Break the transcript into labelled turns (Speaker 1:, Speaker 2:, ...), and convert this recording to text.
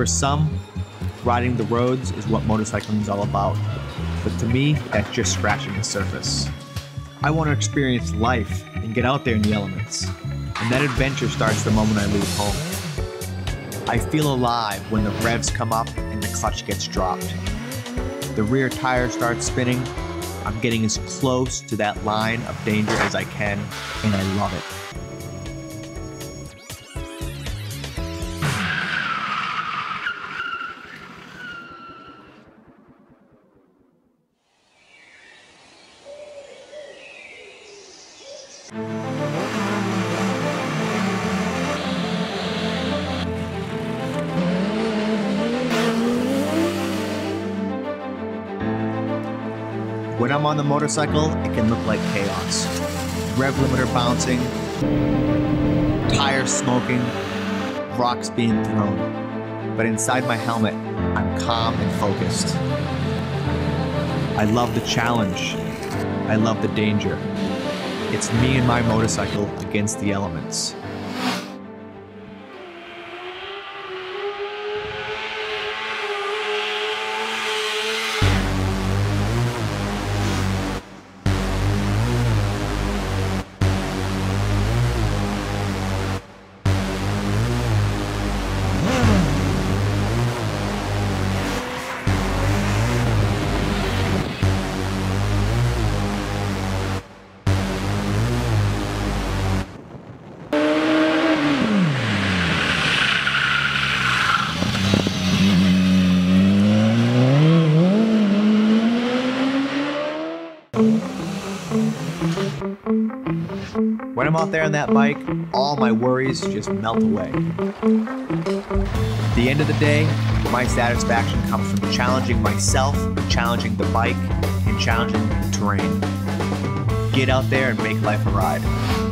Speaker 1: For some, riding the roads is what motorcycling is all about. But to me, that's just scratching the surface. I want to experience life and get out there in the elements. And that adventure starts the moment I leave home. I feel alive when the revs come up and the clutch gets dropped. The rear tire starts spinning. I'm getting as close to that line of danger as I can, and I love it. When I'm on the motorcycle, it can look like chaos. Rev limiter bouncing, tires smoking, rocks being thrown. But inside my helmet, I'm calm and focused. I love the challenge. I love the danger. It's me and my motorcycle against the elements. When I'm out there on that bike, all my worries just melt away. At the end of the day, my satisfaction comes from challenging myself, challenging the bike, and challenging the terrain. Get out there and make life a ride.